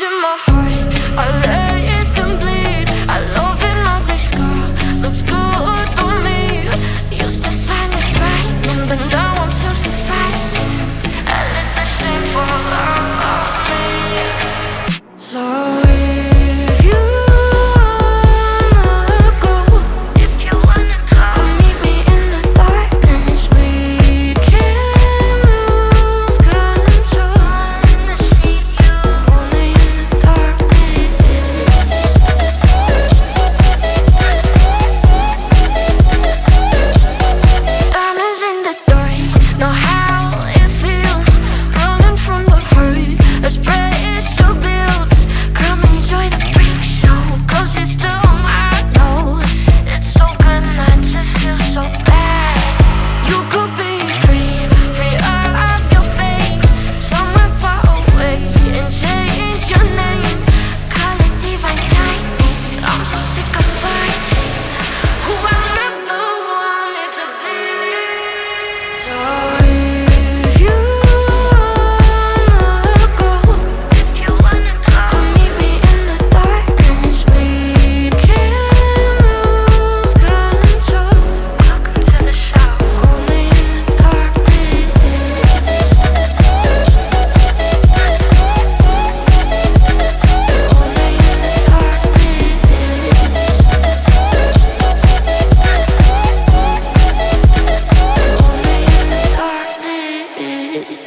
in my heart. I let Planet.